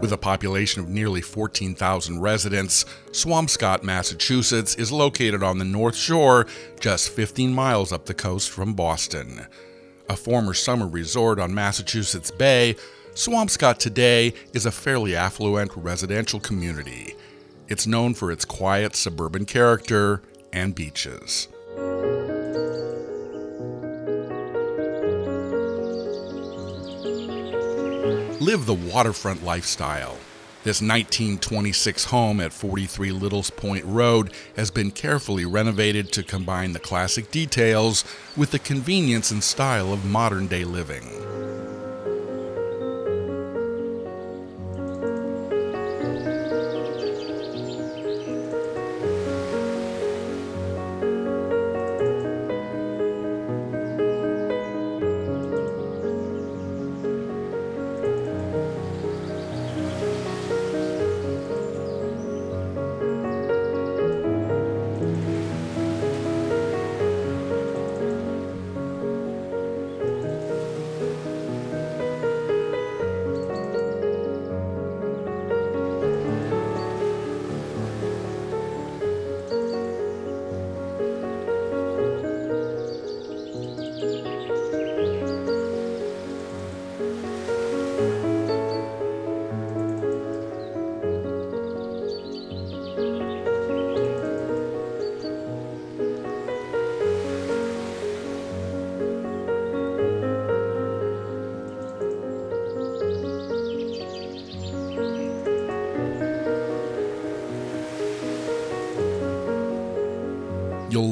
With a population of nearly 14,000 residents, Swampscott, Massachusetts is located on the North Shore, just 15 miles up the coast from Boston. A former summer resort on Massachusetts Bay, Swampscott today is a fairly affluent residential community. It's known for its quiet suburban character and beaches. Live the waterfront lifestyle. This 1926 home at 43 Littles Point Road has been carefully renovated to combine the classic details with the convenience and style of modern day living.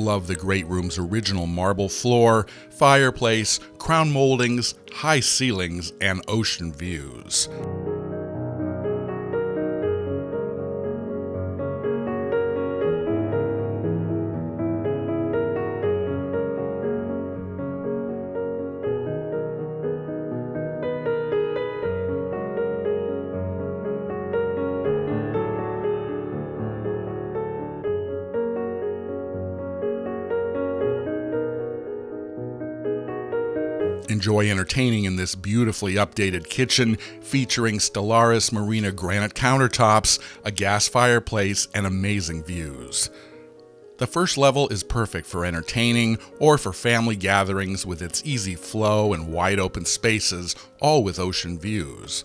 Love the great room's original marble floor, fireplace, crown moldings, high ceilings, and ocean views. Enjoy entertaining in this beautifully updated kitchen featuring Stellaris Marina granite countertops, a gas fireplace, and amazing views. The first level is perfect for entertaining or for family gatherings with its easy flow and wide open spaces, all with ocean views.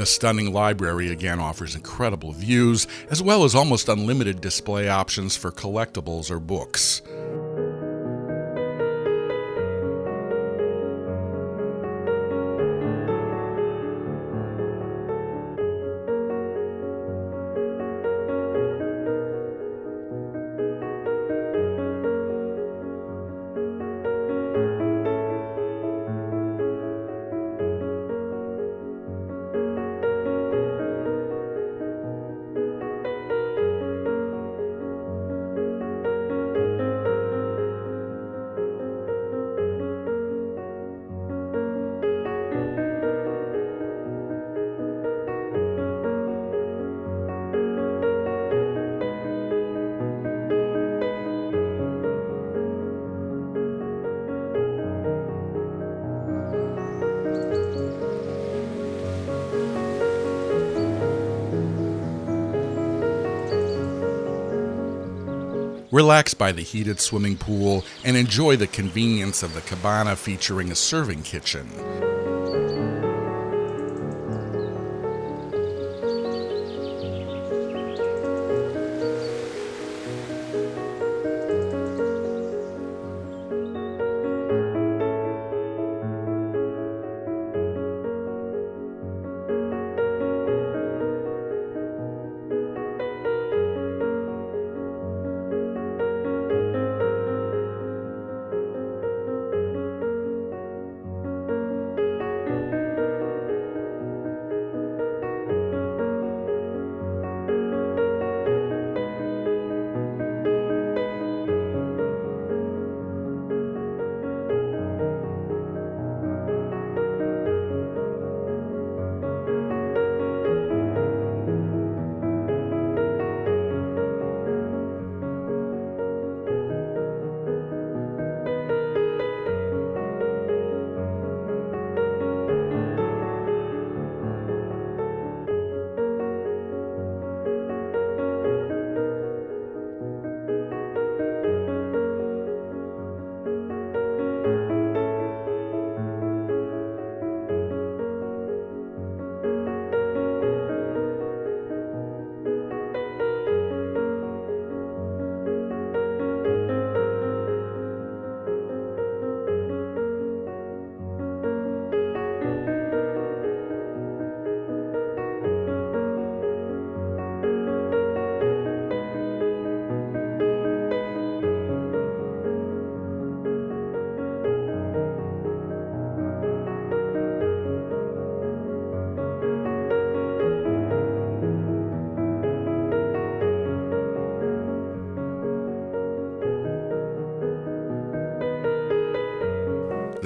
The stunning library again offers incredible views, as well as almost unlimited display options for collectibles or books. Relax by the heated swimming pool and enjoy the convenience of the cabana featuring a serving kitchen.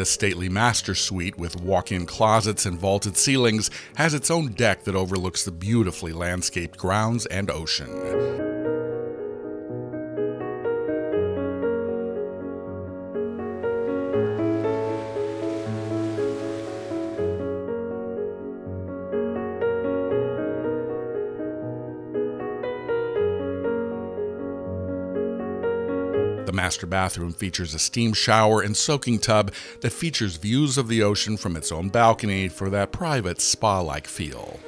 The stately master suite with walk in closets and vaulted ceilings has its own deck that overlooks the beautifully landscaped grounds and ocean. Master bathroom features a steam shower and soaking tub that features views of the ocean from its own balcony for that private spa like feel.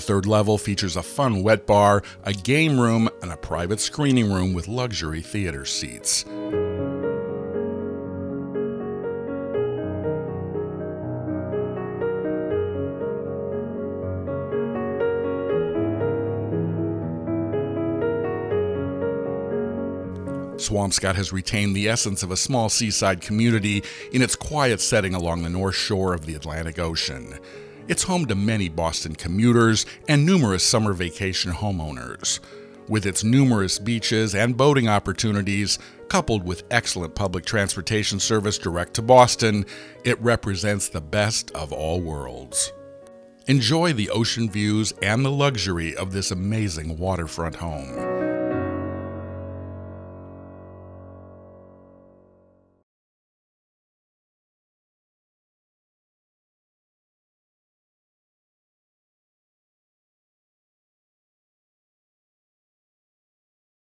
The third level features a fun wet bar, a game room, and a private screening room with luxury theater seats. Swampscott has retained the essence of a small seaside community in its quiet setting along the north shore of the Atlantic Ocean. It's home to many Boston commuters and numerous summer vacation homeowners. With its numerous beaches and boating opportunities, coupled with excellent public transportation service direct to Boston, it represents the best of all worlds. Enjoy the ocean views and the luxury of this amazing waterfront home.